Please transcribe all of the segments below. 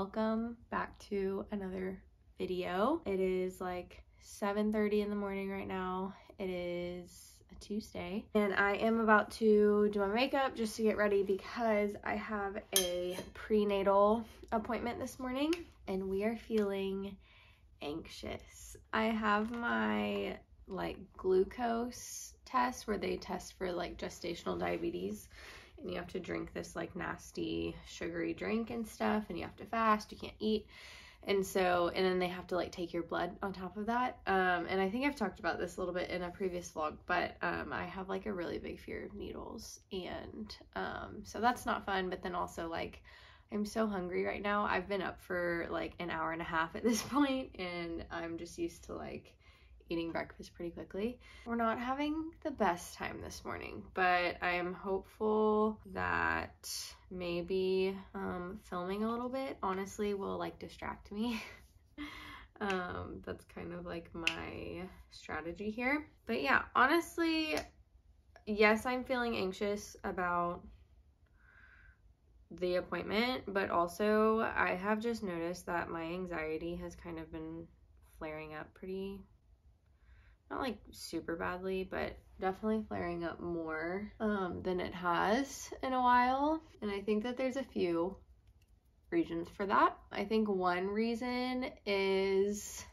welcome back to another video. It is like 7.30 in the morning right now. It is a Tuesday and I am about to do my makeup just to get ready because I have a prenatal appointment this morning and we are feeling anxious. I have my like glucose test where they test for like gestational diabetes and you have to drink this like nasty sugary drink and stuff and you have to fast you can't eat. And so and then they have to like take your blood on top of that. Um, and i think i've talked about this a little bit in a previous vlog but um, i have like a really big fear of needles. And um, so that's not fun but then also like i'm so hungry right now. I've been up for like an hour and a half at this point and i'm just used to like eating breakfast pretty quickly. We're not having the best time this morning, but I am hopeful that maybe um, filming a little bit honestly will like distract me. um, that's kind of like my strategy here. But yeah, honestly, yes, I'm feeling anxious about the appointment, but also I have just noticed that my anxiety has kind of been flaring up pretty not like super badly, but definitely flaring up more um, than it has in a while. And I think that there's a few reasons for that. I think one reason is,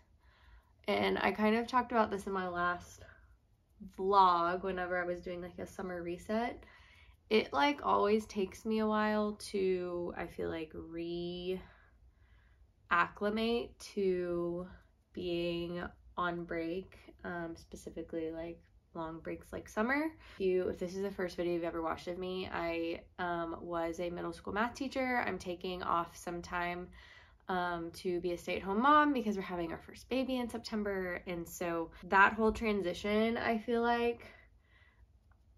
and I kind of talked about this in my last vlog whenever I was doing like a summer reset. It like always takes me a while to, I feel like, re acclimate to being on break um, specifically like long breaks like summer. If you if this is the first video you've ever watched of me, I um, was a middle school math teacher. I'm taking off some time um, to be a stay-at-home mom because we're having our first baby in September. And so that whole transition, I feel like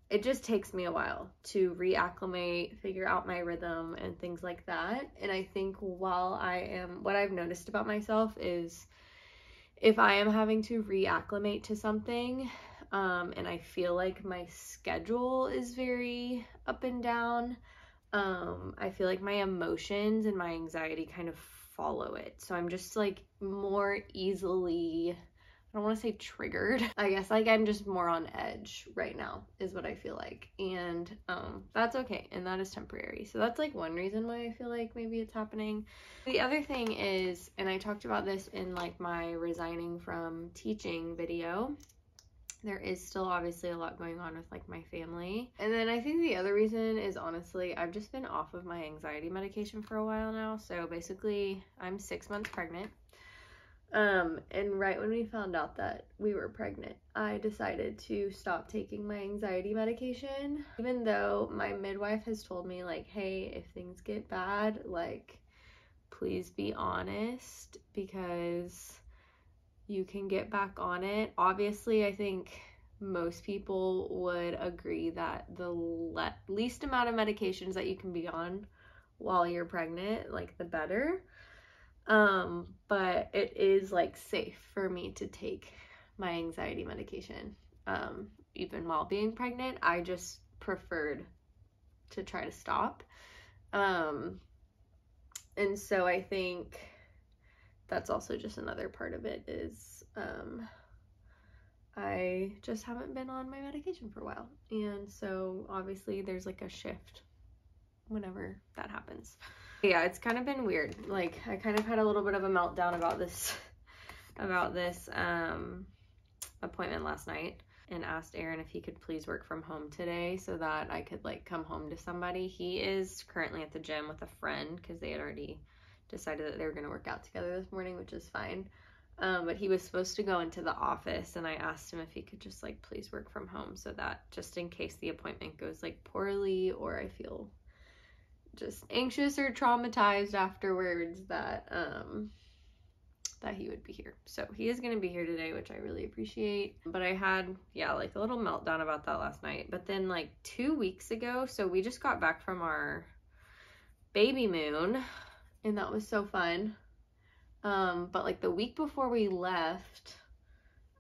it just takes me a while to reacclimate, figure out my rhythm and things like that. And I think while I am what I've noticed about myself is if I am having to reacclimate to something um, and I feel like my schedule is very up and down, um, I feel like my emotions and my anxiety kind of follow it. So I'm just like more easily I don't want to say triggered. I guess like I'm just more on edge right now is what I feel like. And um that's okay and that is temporary. So that's like one reason why I feel like maybe it's happening. The other thing is and I talked about this in like my resigning from teaching video. There is still obviously a lot going on with like my family. And then I think the other reason is honestly I've just been off of my anxiety medication for a while now. So basically I'm 6 months pregnant um, and right when we found out that we were pregnant, I decided to stop taking my anxiety medication. Even though my midwife has told me, like, hey, if things get bad, like, please be honest because you can get back on it. Obviously, I think most people would agree that the le- least amount of medications that you can be on while you're pregnant, like, the better. Um, but it is like safe for me to take my anxiety medication. Um, even while being pregnant, I just preferred to try to stop. Um, and so I think that's also just another part of it is um, I just haven't been on my medication for a while. And so obviously there's like a shift whenever that happens yeah it's kind of been weird. Like i kind of had a little bit of a meltdown about this about this um appointment last night and asked aaron if he could please work from home today so that i could like come home to somebody. He is currently at the gym with a friend because they had already decided that they were going to work out together this morning which is fine. Um, but he was supposed to go into the office and i asked him if he could just like please work from home so that just in case the appointment goes like poorly or i feel just anxious or traumatized afterwards that um that he would be here. So he is going to be here today, which I really appreciate. But I had, yeah, like a little meltdown about that last night. But then, like, two weeks ago, so we just got back from our baby moon, and that was so fun. Um, but like the week before we left,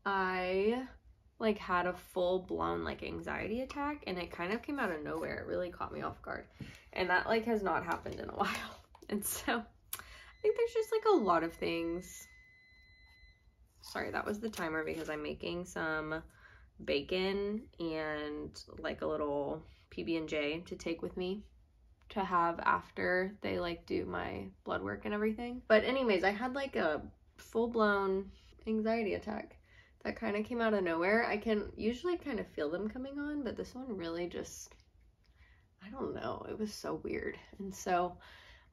I like had a full blown like anxiety attack and it kind of came out of nowhere. It really caught me off guard. And that like has not happened in a while. And so I think there's just like a lot of things. Sorry, that was the timer because I'm making some bacon and like a little PB&J to take with me to have after they like do my blood work and everything. But anyways, I had like a full-blown anxiety attack that kind of came out of nowhere. I can usually kind of feel them coming on, but this one really just I don't know. It was so weird. And so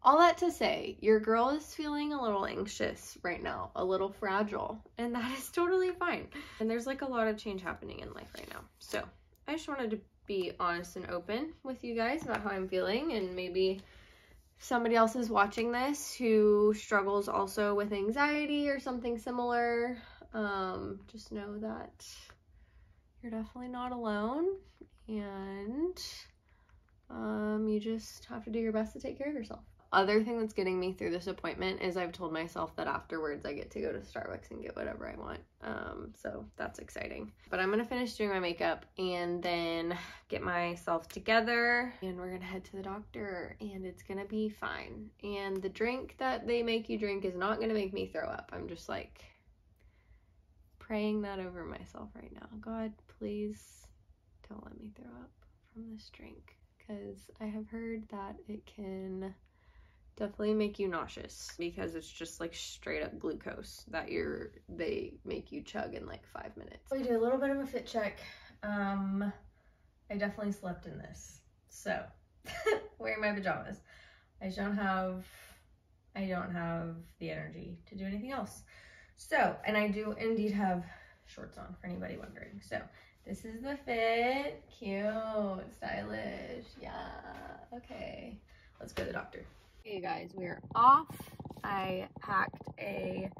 all that to say, your girl is feeling a little anxious right now, a little fragile, and that is totally fine. And there's like a lot of change happening in life right now. So I just wanted to be honest and open with you guys about how I'm feeling and maybe somebody else is watching this who struggles also with anxiety or something similar, um, just know that you're definitely not alone and um, you just have to do your best to take care of yourself other thing that's getting me through this appointment is I've told myself that afterwards I get to go to Starbucks and get whatever I want. Um, so that's exciting. But I'm gonna finish doing my makeup and then get myself together and we're gonna head to the doctor and it's gonna be fine. And the drink that they make you drink is not gonna make me throw up. I'm just like praying that over myself right now. God, please don't let me throw up from this drink because I have heard that it can definitely make you nauseous because it's just like straight up glucose that you're they make you chug in like five minutes. We do a little bit of a fit check. Um, I definitely slept in this. So, wearing my pajamas. I don't have, I don't have the energy to do anything else. So, and I do indeed have shorts on for anybody wondering. So, this is the fit. Cute, stylish. Yeah, okay. Let's go to the doctor. Okay guys, we are off. I packed a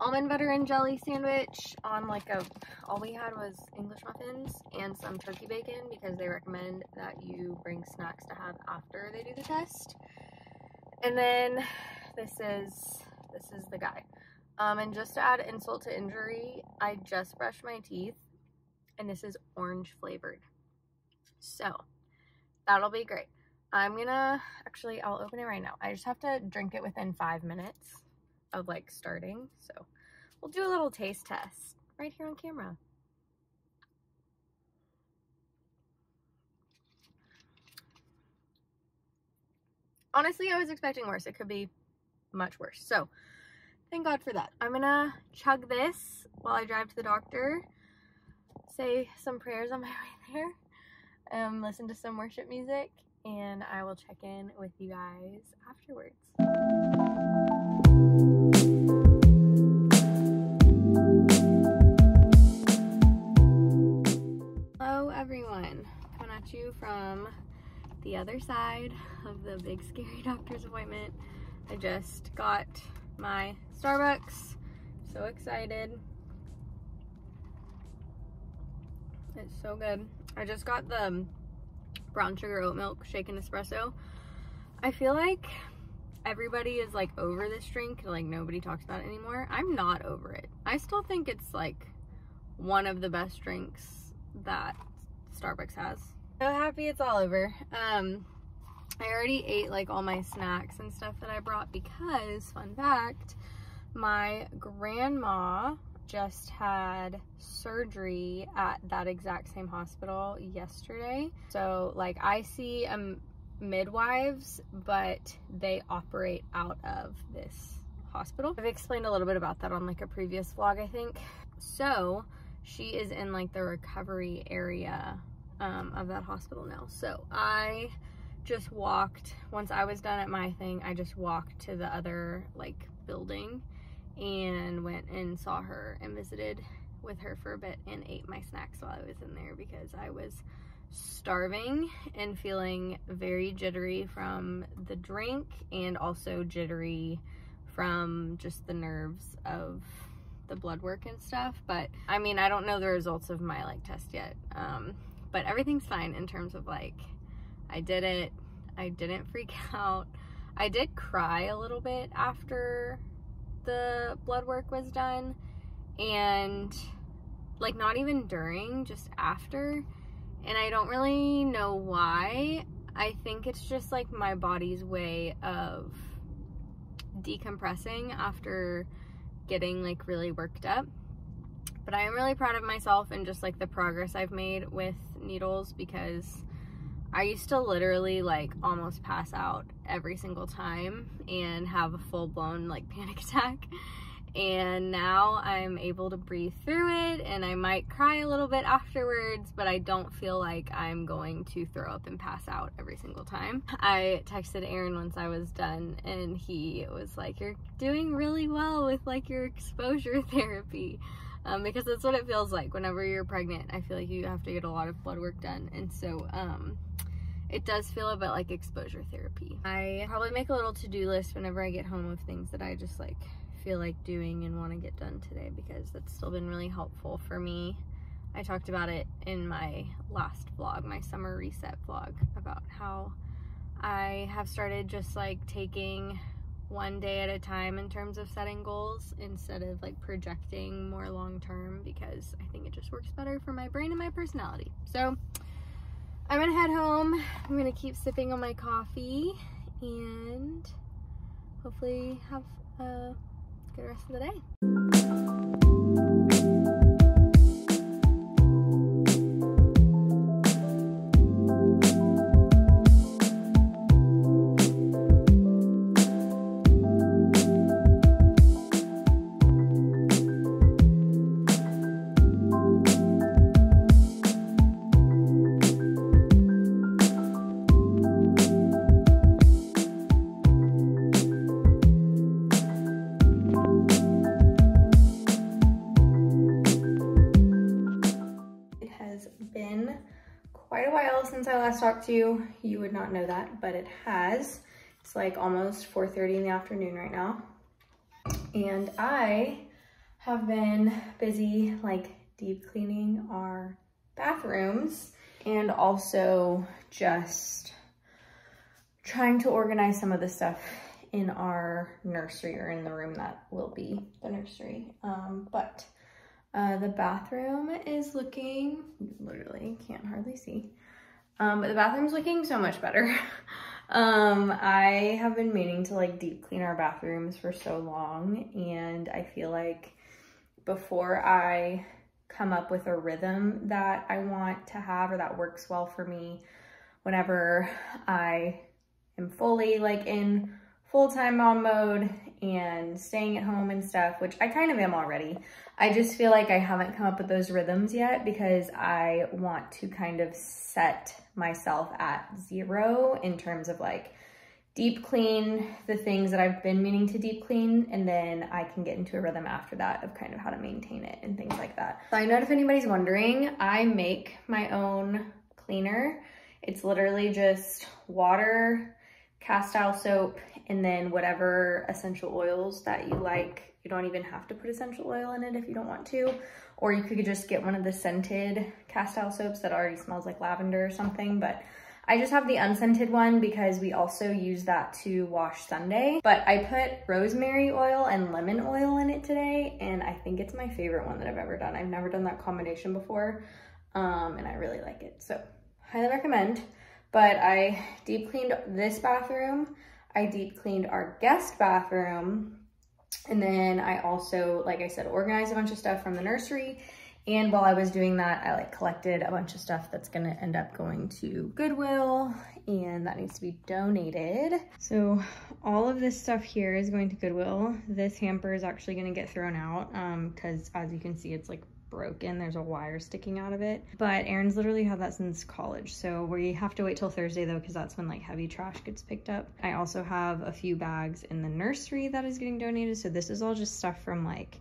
almond butter and jelly sandwich on like a, all we had was English muffins and some turkey bacon because they recommend that you bring snacks to have after they do the test. And then this is, this is the guy. Um, and just to add insult to injury, I just brushed my teeth and this is orange flavored. So that'll be great. I'm gonna, actually, I'll open it right now. I just have to drink it within five minutes of like starting. So we'll do a little taste test right here on camera. Honestly, I was expecting worse. It could be much worse. So thank God for that. I'm gonna chug this while I drive to the doctor, say some prayers on my way there, um, listen to some worship music, and I will check in with you guys afterwards. Hello everyone, coming at you from the other side of the big scary doctor's appointment. I just got my Starbucks, so excited. It's so good. I just got the brown sugar oat milk shaken espresso. I feel like everybody is like over this drink, like nobody talks about it anymore. I'm not over it. I still think it's like one of the best drinks that Starbucks has. So happy it's all over. Um, I already ate like all my snacks and stuff that I brought because, fun fact, my grandma just had surgery at that exact same hospital yesterday. So like I see um, midwives, but they operate out of this hospital. I've explained a little bit about that on like a previous vlog, I think. So she is in like the recovery area um, of that hospital now. So I just walked, once I was done at my thing, I just walked to the other like building and went and saw her and visited with her for a bit and ate my snacks while I was in there because I was starving and feeling very jittery from the drink and also jittery from just the nerves of the blood work and stuff. But I mean I don't know the results of my like test yet um, but everything's fine in terms of like I did it I didn't freak out I did cry a little bit after the blood work was done and like not even during, just after. And I don't really know why. I think it's just like my body's way of decompressing after getting like really worked up. But I am really proud of myself and just like the progress I've made with needles because I used to literally like almost pass out every single time and have a full blown like panic attack. And now I'm able to breathe through it and I might cry a little bit afterwards, but I don't feel like I'm going to throw up and pass out every single time. I texted Aaron once I was done and he was like, You're doing really well with like your exposure therapy. Um, because that's what it feels like whenever you're pregnant. I feel like you have to get a lot of blood work done. And so, um, it does feel a bit like exposure therapy. I probably make a little to-do list whenever I get home of things that I just like feel like doing and want to get done today because that's still been really helpful for me. I talked about it in my last vlog, my summer reset vlog, about how I have started just like taking one day at a time in terms of setting goals instead of like projecting more long term because I think it just works better for my brain and my personality. So I'm gonna head home. I'm gonna keep sipping on my coffee and hopefully have a good rest of the day. To you. You would not know that, but it has. It's like almost 4.30 in the afternoon right now. And I have been busy like deep cleaning our bathrooms and also just trying to organize some of the stuff in our nursery or in the room that will be the nursery. Um, but uh, the bathroom is looking, literally can't hardly see. Um, but the bathroom's looking so much better. um, I have been meaning to like deep clean our bathrooms for so long and I feel like before I come up with a rhythm that I want to have or that works well for me whenever I am fully like in full-time mom mode and staying at home and stuff, which I kind of am already. I just feel like I haven't come up with those rhythms yet because I want to kind of set myself at zero in terms of like deep clean the things that I've been meaning to deep clean and then I can get into a rhythm after that of kind of how to maintain it and things like that. Side note if anybody's wondering, I make my own cleaner. It's literally just water, castile soap, and then whatever essential oils that you like. You don't even have to put essential oil in it if you don't want to. Or you could just get one of the scented castile soaps that already smells like lavender or something. But I just have the unscented one because we also use that to wash Sunday. But I put rosemary oil and lemon oil in it today. And I think it's my favorite one that I've ever done. I've never done that combination before. Um, and I really like it. So highly recommend. But I deep cleaned this bathroom. I deep cleaned our guest bathroom. And then I also, like I said, organized a bunch of stuff from the nursery. And while I was doing that, I like collected a bunch of stuff that's gonna end up going to Goodwill and that needs to be donated. So all of this stuff here is going to Goodwill. This hamper is actually gonna get thrown out because um, as you can see, it's like broken. There's a wire sticking out of it. But Aaron's literally had that since college. So we have to wait till Thursday though, because that's when like heavy trash gets picked up. I also have a few bags in the nursery that is getting donated. So this is all just stuff from like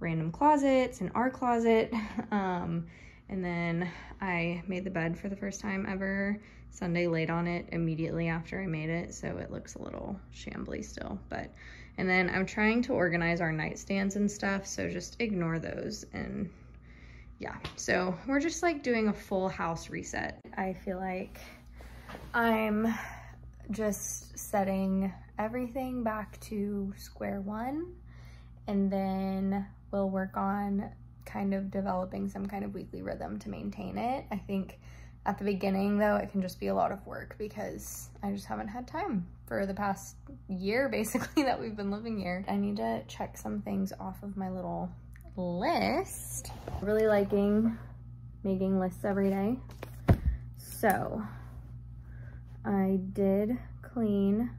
random closets and our closet. Um, and then I made the bed for the first time ever. Sunday laid on it immediately after I made it. So it looks a little shambly still, but and then I'm trying to organize our nightstands and stuff. So just ignore those and yeah, so we're just like doing a full house reset. I feel like I'm just setting everything back to square one and then we'll work on kind of developing some kind of weekly rhythm to maintain it. I think At the beginning though, it can just be a lot of work because I just haven't had time for the past year basically that we've been living here. I need to check some things off of my little list. Really liking making lists every day. So I did clean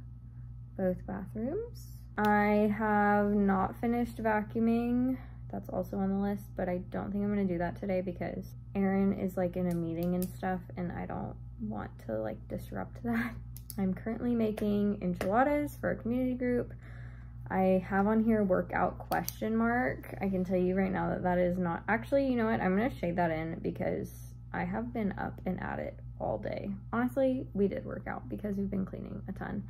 both bathrooms. I have not finished vacuuming. That's also on the list, but I don't think I'm gonna do that today because Aaron is like in a meeting and stuff and I don't want to like disrupt that. I'm currently making enchiladas for a community group. I have on here workout question mark. I can tell you right now that that is not, actually, you know what? I'm gonna shade that in because I have been up and at it all day. Honestly, we did work out because we've been cleaning a ton.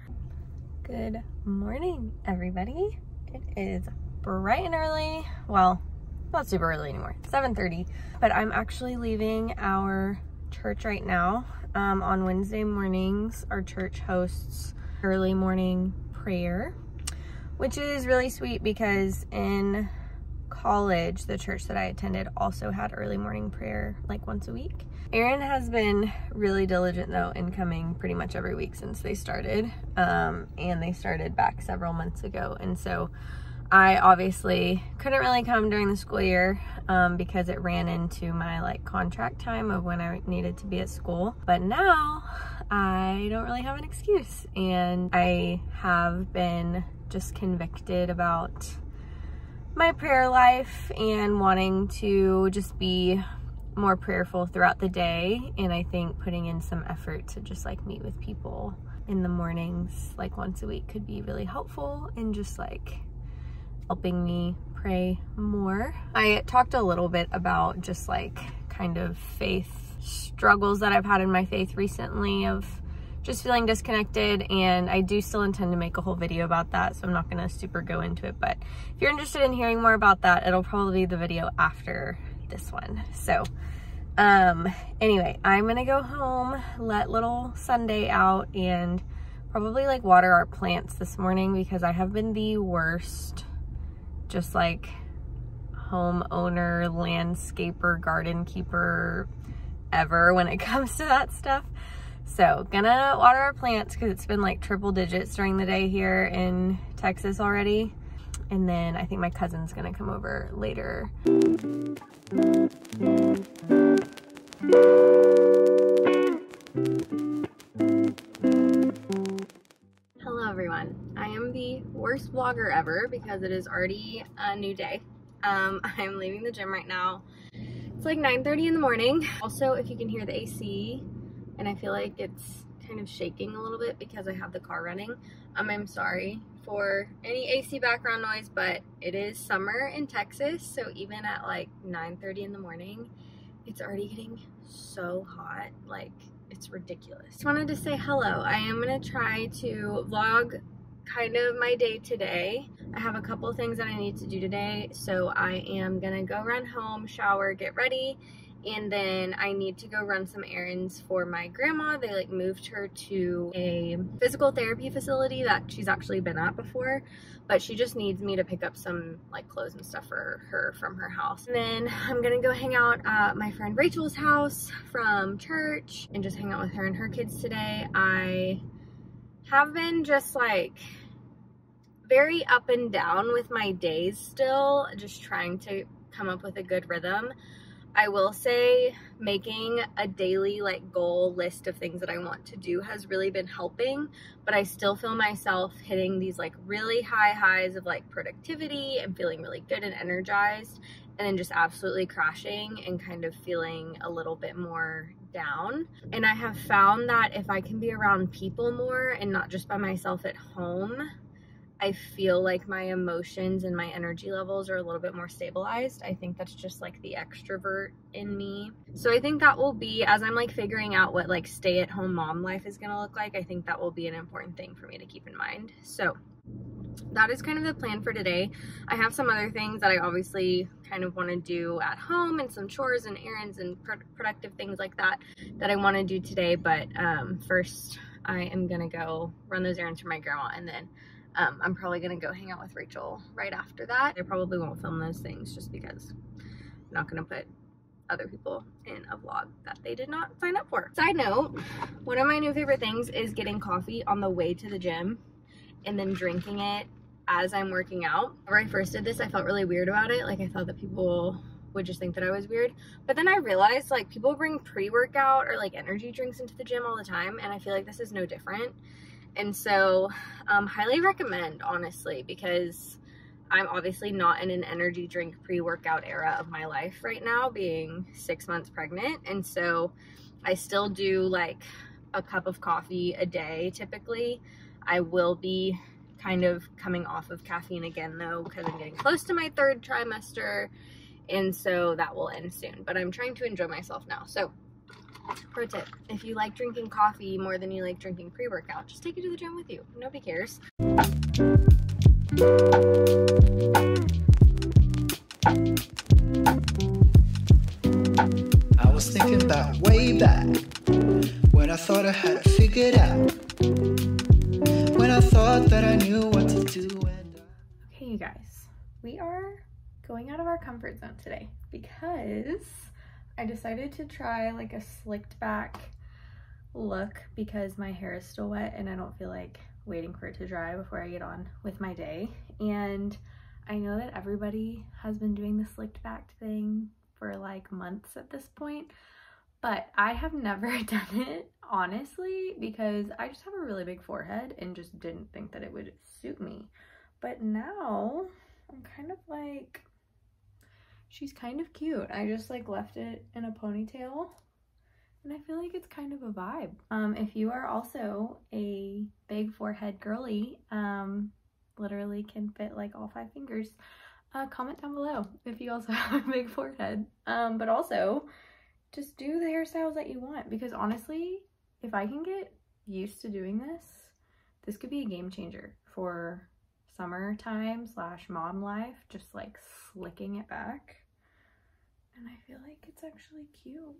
Good morning, everybody. It is bright and early. Well, not super early anymore, 7.30. But I'm actually leaving our church right now. Um, on Wednesday mornings, our church hosts early morning prayer, which is really sweet because in college, the church that I attended also had early morning prayer like once a week. Aaron has been really diligent though in coming pretty much every week since they started. Um, and they started back several months ago. And so I obviously couldn't really come during the school year um, because it ran into my like contract time of when I needed to be at school. But now I don't really have an excuse and I have been just convicted about my prayer life and wanting to just be more prayerful throughout the day and I think putting in some effort to just like meet with people in the mornings like once a week could be really helpful and just like helping me pray more. I talked a little bit about just like kind of faith struggles that I've had in my faith recently of just feeling disconnected and I do still intend to make a whole video about that so I'm not to super go into it but if you're interested in hearing more about that it'll probably be the video after this one. So um anyway I'm gonna go home let little Sunday out and probably like water our plants this morning because I have been the worst just like homeowner landscaper garden keeper ever when it comes to that stuff so gonna water our plants because it's been like triple digits during the day here in Texas already. And then I think my cousin's gonna come over later. Hello everyone. I am the worst vlogger ever because it is already a new day. Um, I'm leaving the gym right now. It's like 9.30 in the morning. Also, if you can hear the AC, and I feel like it's kind of shaking a little bit because I have the car running. Um, I'm sorry for any AC background noise, but it is summer in Texas, so even at like 9.30 in the morning, it's already getting so hot, like it's ridiculous. Just wanted to say hello. I am gonna try to vlog kind of my day today. I have a couple things that I need to do today, so I am gonna go run home, shower, get ready, and then I need to go run some errands for my grandma. They like moved her to a physical therapy facility that she's actually been at before, but she just needs me to pick up some like clothes and stuff for her from her house. And then I'm gonna go hang out at my friend Rachel's house from church and just hang out with her and her kids today. I have been just like very up and down with my days still, just trying to come up with a good rhythm. I will say making a daily like goal list of things that I want to do has really been helping, but I still feel myself hitting these like really high highs of like productivity and feeling really good and energized and then just absolutely crashing and kind of feeling a little bit more down. And I have found that if I can be around people more and not just by myself at home, I feel like my emotions and my energy levels are a little bit more stabilized. I think that's just like the extrovert in me. So I think that will be, as I'm like figuring out what like stay at home mom life is gonna look like, I think that will be an important thing for me to keep in mind. So that is kind of the plan for today. I have some other things that I obviously kind of want to do at home and some chores and errands and pro productive things like that that I want to do today. But um, first I am gonna go run those errands for my grandma and then um, I'm probably gonna go hang out with Rachel right after that. I probably won't film those things just because I'm not gonna put other people in a vlog that they did not sign up for. Side note, one of my new favorite things is getting coffee on the way to the gym and then drinking it as I'm working out. Whenever I first did this, I felt really weird about it. Like I thought that people would just think that I was weird. But then I realized like people bring pre-workout or like energy drinks into the gym all the time and I feel like this is no different. And so um, highly recommend honestly because I'm obviously not in an energy drink pre-workout era of my life right now being six months pregnant. And so I still do like a cup of coffee a day typically. I will be kind of coming off of caffeine again though because I'm getting close to my third trimester and so that will end soon but I'm trying to enjoy myself now so pro tip if you like drinking coffee more than you like drinking pre-workout just take it to the gym with you nobody cares I was thinking about way back when I thought I had it figured out. When I thought that I knew what to do. And Okay, you guys, we are going out of our comfort zone today because I decided to try like a slicked back look because my hair is still wet and I don't feel like waiting for it to dry before I get on with my day. And I know that everybody has been doing the slicked back thing for like months at this point, but I have never done it honestly because I just have a really big forehead and just didn't think that it would suit me. But now I'm kind of like, she's kind of cute. I just like left it in a ponytail and I feel like it's kind of a vibe. Um, if you are also a big forehead girly, um, literally can fit like all five fingers, uh, comment down below if you also have a big forehead. Um, but also just do the hairstyles that you want because honestly, if I can get used to doing this, this could be a game changer for summertime slash mom life, just like slicking it back. And I feel like it's actually cute.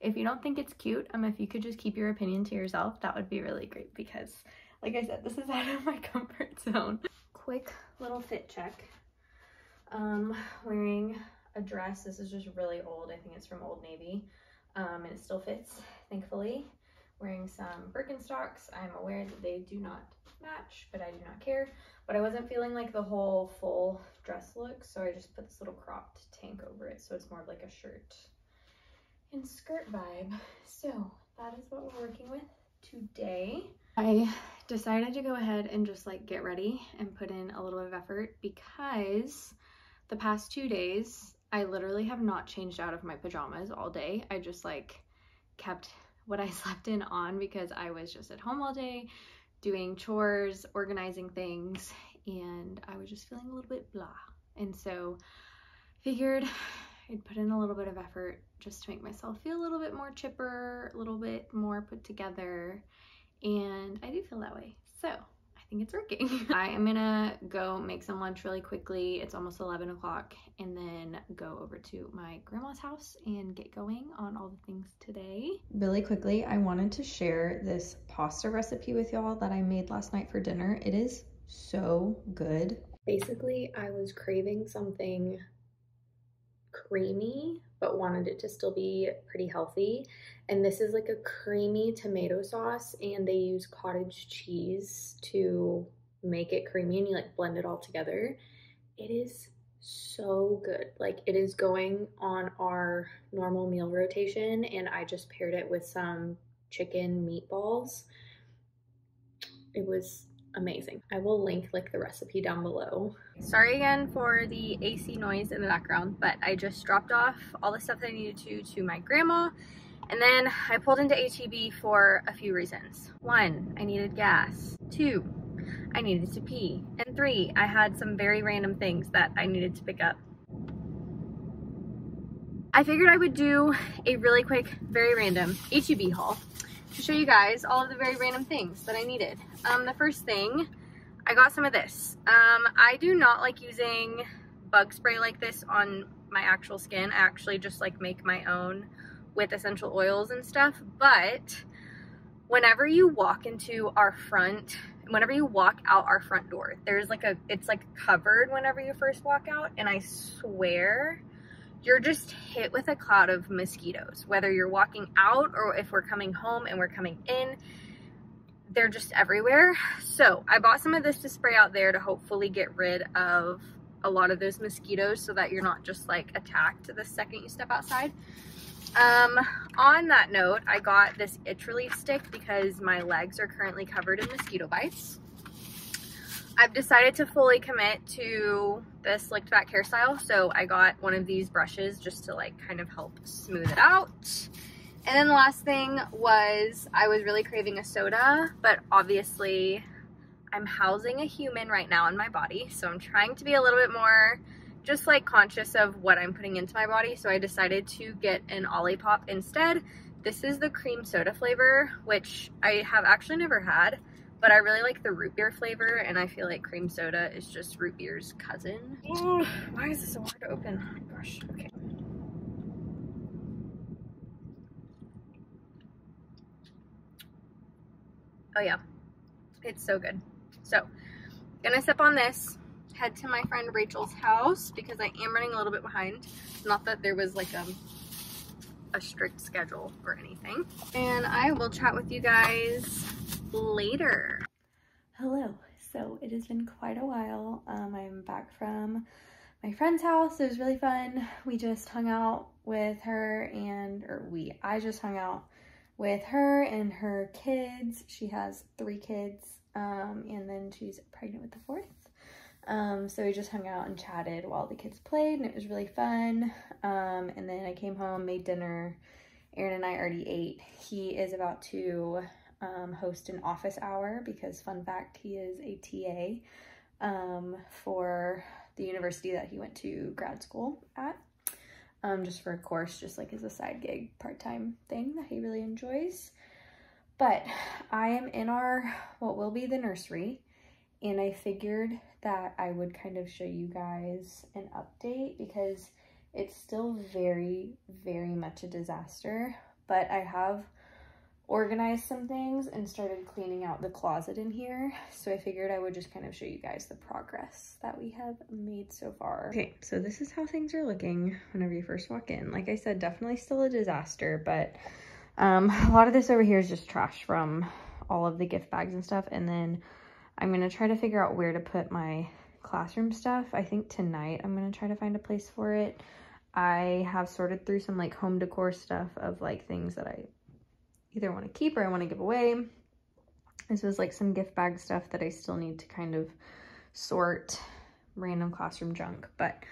If you don't think it's cute, um, if you could just keep your opinion to yourself, that would be really great because like I said, this is out of my comfort zone. Quick little fit check. Um, wearing a dress. This is just really old. I think it's from Old Navy. Um, and it still fits, thankfully. Wearing some Birkenstocks. I'm aware that they do not match, but I do not care. But I wasn't feeling like the whole full dress look, so I just put this little cropped tank over it, so it's more of like a shirt and skirt vibe. So that is what we're working with today. I decided to go ahead and just like get ready and put in a little bit of effort because the past two days I literally have not changed out of my pajamas all day. I just like kept what I slept in on because I was just at home all day doing chores, organizing things, and I was just feeling a little bit blah. And so figured I'd put in a little bit of effort just to make myself feel a little bit more chipper, a little bit more put together. And I do feel that way. So think it's working. I am gonna go make some lunch really quickly. It's almost 11 o'clock and then go over to my grandma's house and get going on all the things today. Really quickly, I wanted to share this pasta recipe with y'all that I made last night for dinner. It is so good. Basically, I was craving something creamy but wanted it to still be pretty healthy. And this is like a creamy tomato sauce and they use cottage cheese to make it creamy and you like blend it all together. It is so good. Like it is going on our normal meal rotation and I just paired it with some chicken meatballs. It was amazing. I will link like the recipe down below. Sorry again for the AC noise in the background, but I just dropped off all the stuff that I needed to to my grandma. And then I pulled into HEB for a few reasons. One, I needed gas. Two, I needed to pee. And three, I had some very random things that I needed to pick up. I figured I would do a really quick, very random HEB haul to show you guys all of the very random things that I needed. Um, the first thing, I got some of this. Um, I do not like using bug spray like this on my actual skin. I actually just like make my own with essential oils and stuff. But whenever you walk into our front, whenever you walk out our front door, there's like a, it's like covered whenever you first walk out. And I swear you're just hit with a cloud of mosquitoes, whether you're walking out or if we're coming home and we're coming in, they're just everywhere. So I bought some of this to spray out there to hopefully get rid of a lot of those mosquitoes so that you're not just like attacked the second you step outside. Um, on that note, I got this itch relief stick because my legs are currently covered in mosquito bites. I've decided to fully commit to this slicked back hairstyle. So I got one of these brushes just to like kind of help smooth it out. And then the last thing was I was really craving a soda, but obviously I'm housing a human right now in my body. So I'm trying to be a little bit more just like conscious of what I'm putting into my body. So I decided to get an Olipop instead. This is the cream soda flavor, which I have actually never had but I really like the root beer flavor and I feel like cream soda is just root beer's cousin. Oh, why is this so hard to open? Oh my gosh, okay. Oh yeah, it's so good. So, gonna sip on this, head to my friend Rachel's house because I am running a little bit behind. Not that there was like a a strict schedule or anything. And I will chat with you guys later. Hello. So it has been quite a while. Um, I'm back from my friend's house. It was really fun. We just hung out with her and, or we, I just hung out with her and her kids. She has three kids um, and then she's pregnant with the fourth. Um, so we just hung out and chatted while the kids played and it was really fun. Um, and then I came home, made dinner. Aaron and I already ate. He is about to um, host an office hour because fun fact, he is a TA um, for the university that he went to grad school at. Um, just for a course, just like as a side gig, part-time thing that he really enjoys. But I am in our, what will be the nursery, and I figured that I would kind of show you guys an update because it's still very, very much a disaster, but I have organized some things and started cleaning out the closet in here. So I figured I would just kind of show you guys the progress that we have made so far. Okay, so this is how things are looking whenever you first walk in. Like I said, definitely still a disaster, but um, a lot of this over here is just trash from all of the gift bags and stuff. And then I'm gonna try to figure out where to put my classroom stuff. I think tonight I'm gonna try to find a place for it. I have sorted through some like home decor stuff of like things that I either want to keep or I want to give away. This was like some gift bag stuff that I still need to kind of sort random classroom junk. But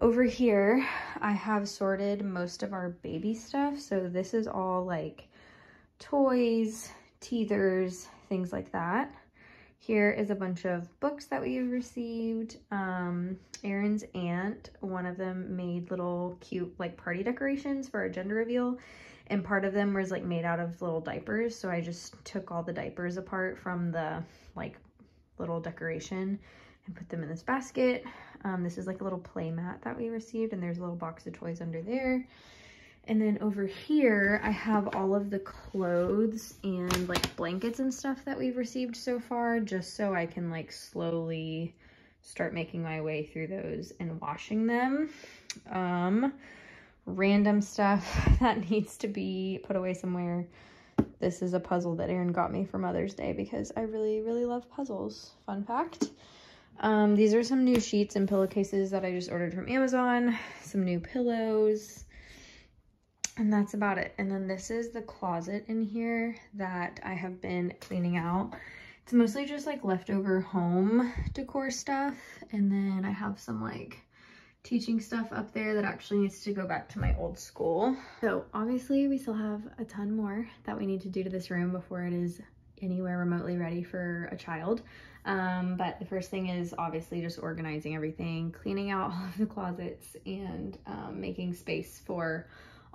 over here, I have sorted most of our baby stuff. So this is all like toys, teethers, things like that. Here is a bunch of books that we received. Um, aunt, one of them made little cute like party decorations for our gender reveal and part of them was like made out of little diapers. So I just took all the diapers apart from the like little decoration and put them in this basket. Um, this is like a little play mat that we received and there's a little box of toys under there. And then over here, I have all of the clothes and like blankets and stuff that we've received so far, just so I can like slowly start making my way through those and washing them. Um, random stuff that needs to be put away somewhere. This is a puzzle that Aaron got me for Mother's Day because I really, really love puzzles. Fun fact. Um, these are some new sheets and pillowcases that I just ordered from Amazon. Some new pillows. And that's about it. And then this is the closet in here that I have been cleaning out. It's mostly just like leftover home decor stuff. And then I have some like teaching stuff up there that actually needs to go back to my old school. So obviously we still have a ton more that we need to do to this room before it is anywhere remotely ready for a child. Um, but the first thing is obviously just organizing everything, cleaning out all of the closets and um, making space for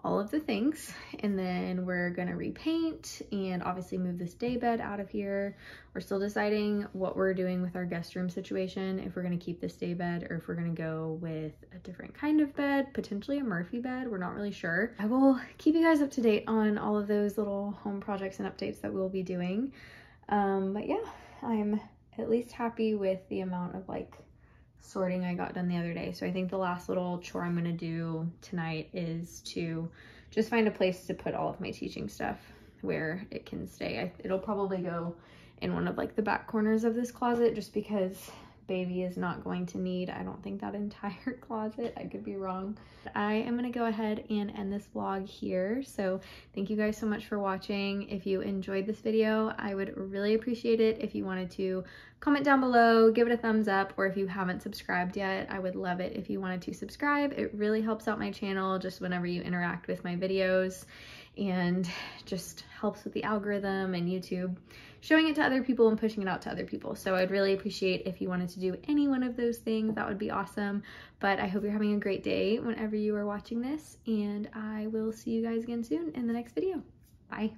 all of the things and then we're gonna repaint and obviously move this day bed out of here. We're still deciding what we're doing with our guest room situation, if we're gonna keep this day bed or if we're gonna go with a different kind of bed, potentially a Murphy bed, we're not really sure. I will keep you guys up to date on all of those little home projects and updates that we'll be doing. Um, but yeah, I'm at least happy with the amount of like sorting I got done the other day. So I think the last little chore I'm gonna do tonight is to just find a place to put all of my teaching stuff where it can stay. I, it'll probably go in one of like the back corners of this closet just because baby is not going to need, I don't think that entire closet, I could be wrong. I am gonna go ahead and end this vlog here. So thank you guys so much for watching. If you enjoyed this video, I would really appreciate it if you wanted to comment down below, give it a thumbs up, or if you haven't subscribed yet, I would love it if you wanted to subscribe. It really helps out my channel just whenever you interact with my videos and just helps with the algorithm and YouTube showing it to other people and pushing it out to other people. So I'd really appreciate if you wanted to do any one of those things. That would be awesome. But I hope you're having a great day whenever you are watching this and I will see you guys again soon in the next video. Bye.